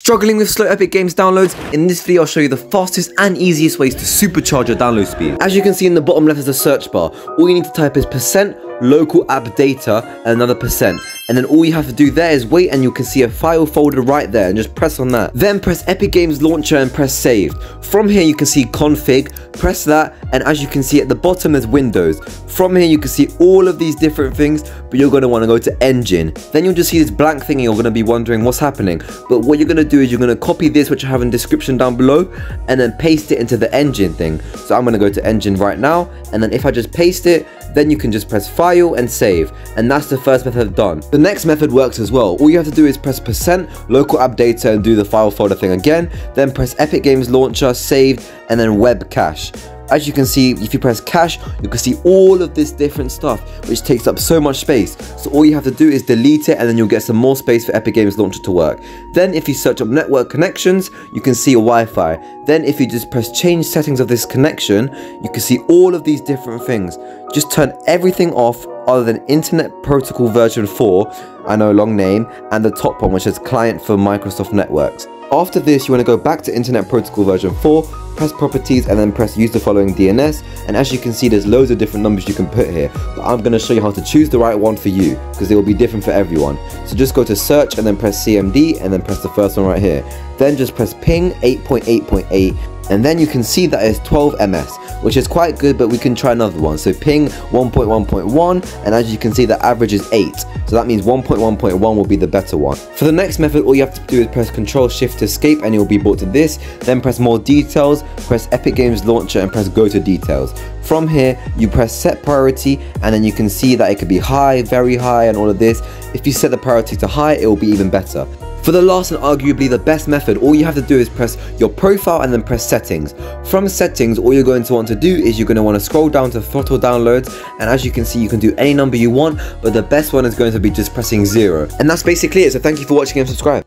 Struggling with slow Epic Games downloads? In this video I'll show you the fastest and easiest ways to supercharge your download speed. As you can see in the bottom left is a search bar. All you need to type is percent local app data and another percent. And then all you have to do there is wait and you can see a file folder right there and just press on that. Then press Epic Games Launcher and press saved. From here you can see config. Press that and as you can see at the bottom there's Windows. From here you can see all of these different things but you're going to want to go to engine. Then you'll just see this blank thing and you're going to be wondering what's happening. But what you're going to do is you're going to copy this which I have in description down below and then paste it into the engine thing. So I'm going to go to engine right now and then if I just paste it then you can just press file and save and that's the first method done. The next method works as well. All you have to do is press percent local app data and do the file folder thing again then press Epic Games Launcher saved and then web cache as you can see if you press cache you can see all of this different stuff which takes up so much space. So all you have to do is delete it and then you'll get some more space for Epic Games Launcher to work. Then if you search up network connections you can see a Wi-Fi. Then if you just press change settings of this connection you can see all of these different things. Just turn everything off other than Internet Protocol version 4 I know long name and the top one which is client for Microsoft Networks. After this, you want to go back to Internet Protocol version 4, press properties and then press use the following DNS and as you can see there's loads of different numbers you can put here but I'm going to show you how to choose the right one for you because it will be different for everyone. So just go to search and then press CMD and then press the first one right here. Then just press ping 8.8.8 and then you can see that it's 12 ms which is quite good but we can try another one so ping 1.1.1 and as you can see the average is 8 so that means 1.1.1 will be the better one. For the next method all you have to do is press Control shift escape and you'll be brought to this. Then press more details press epic games launcher and press go to details. From here you press set priority and then you can see that it could be high very high and all of this. If you set the priority to high it will be even better for the last and arguably the best method, all you have to do is press your profile and then press settings. From settings, all you're going to want to do is you're going to want to scroll down to throttle downloads and as you can see you can do any number you want but the best one is going to be just pressing zero. And that's basically it so thank you for watching and subscribe.